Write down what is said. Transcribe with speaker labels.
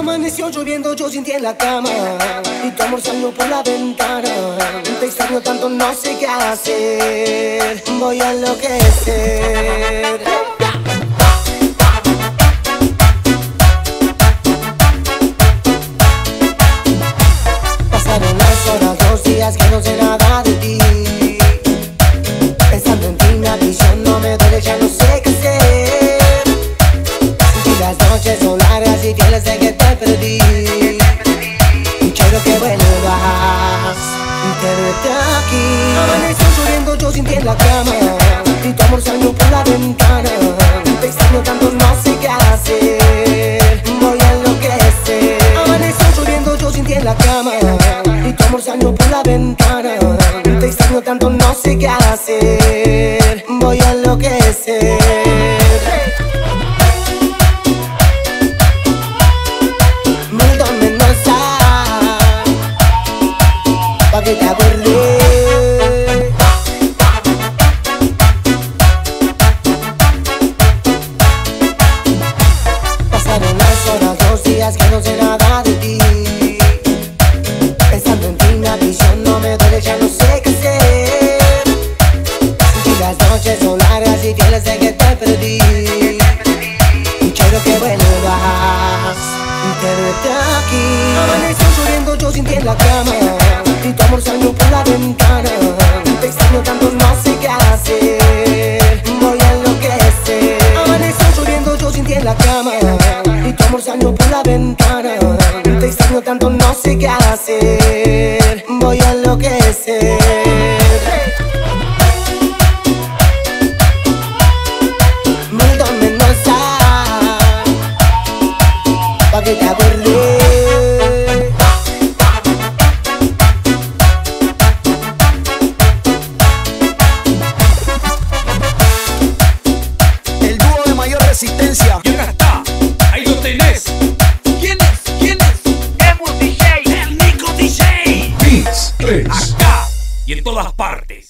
Speaker 1: Amaneció lloviendo, yo sin ti en la cama. Y tu amor salió por la ventana. Te extraño tanto, no sé qué hacer. Voy a enloquecer. Pasaron las horas, dos días que no sé nada de ti. Pensando en ti, la visión no me duele, ya no sé qué hacer. Si las noches son largas y tienes de que Que vuelvas y quédate aquí. Amaneció lloviendo, yo sin ti en la cama. Y tu amor por la ventana. Te extraño tanto, no sé qué hacer. Voy a enloquecer. Amaneció lloviendo, yo sin ti en la cama. Y tu amor por la ventana. Te extraño tanto, no sé qué hacer días que no sé nada de ti. Pensando en ti, la visión no me duele, ya no sé qué hacer. Si las noches son largas y tienes de que te perdí. Quiero que vuelvas y quédate aquí. Amaneció lloviendo, yo sin ti en la cama. Y tu amor salió por la ventana la ventana Te extraño tanto, no sé qué hacer
Speaker 2: Emo DJ, el Nico DJ.
Speaker 3: Beats 3.
Speaker 2: Acá y en todas partes.